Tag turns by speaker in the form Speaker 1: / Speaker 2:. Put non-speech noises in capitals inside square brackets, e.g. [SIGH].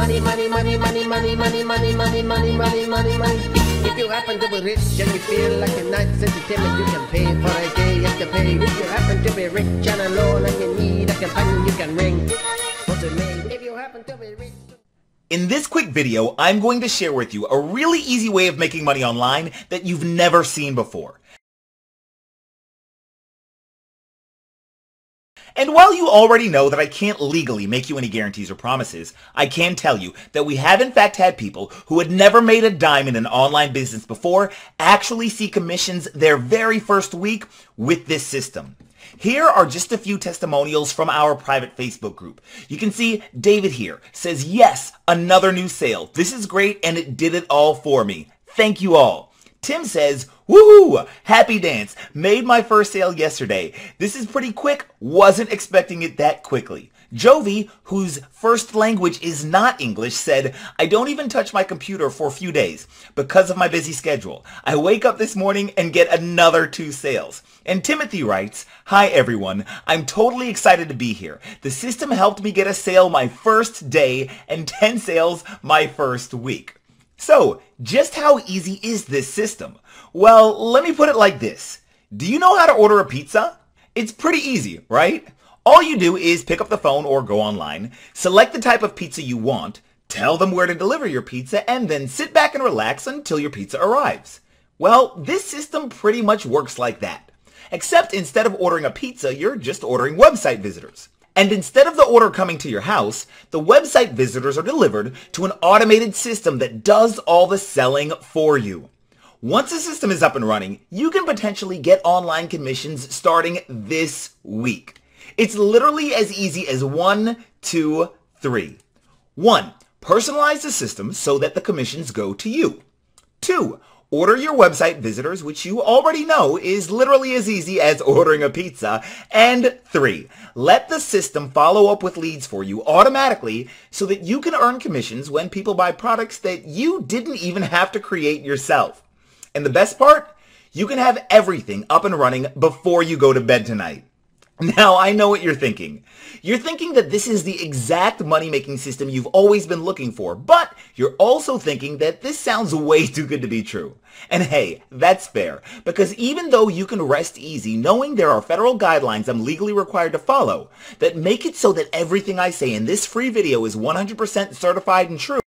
Speaker 1: Money, money, money, money, money, money, money, money, money, money, money, money. If you happen to be rich and you feel like you're entertainment, you can pay for a day pay. If you happen to be rich and alone and you need a companion, you can ring. What's it mean? If you happen to be rich.
Speaker 2: In this quick video, I'm going to share with you a really easy way of making money online that you've never seen before. And while you already know that I can't legally make you any guarantees or promises, I can tell you that we have in fact had people who had never made a dime in an online business before actually see commissions their very first week with this system. Here are just a few testimonials from our private Facebook group. You can see David here says, yes, another new sale. This is great and it did it all for me. Thank you all. Tim says, Woohoo! Happy dance. Made my first sale yesterday. This is pretty quick. Wasn't expecting it that quickly. Jovi, whose first language is not English, said, I don't even touch my computer for a few days because of my busy schedule. I wake up this morning and get another two sales. And Timothy writes, Hi everyone, I'm totally excited to be here. The system helped me get a sale my first day and 10 sales my first week. So, just how easy is this system? Well, let me put it like this. Do you know how to order a pizza? It's pretty easy, right? All you do is pick up the phone or go online, select the type of pizza you want, tell them where to deliver your pizza, and then sit back and relax until your pizza arrives. Well, this system pretty much works like that. Except instead of ordering a pizza, you're just ordering website visitors. And instead of the order coming to your house, the website visitors are delivered to an automated system that does all the selling for you. Once the system is up and running, you can potentially get online commissions starting this week. It's literally as easy as one, two, three. One, personalize the system so that the commissions go to you. Two, Order your website visitors, which you already know is literally as easy as [LAUGHS] ordering a pizza. And three, let the system follow up with leads for you automatically so that you can earn commissions when people buy products that you didn't even have to create yourself. And the best part? You can have everything up and running before you go to bed tonight. Now, I know what you're thinking. You're thinking that this is the exact money-making system you've always been looking for, but you're also thinking that this sounds way too good to be true. And hey, that's fair, because even though you can rest easy knowing there are federal guidelines I'm legally required to follow that make it so that everything I say in this free video is 100% certified and true,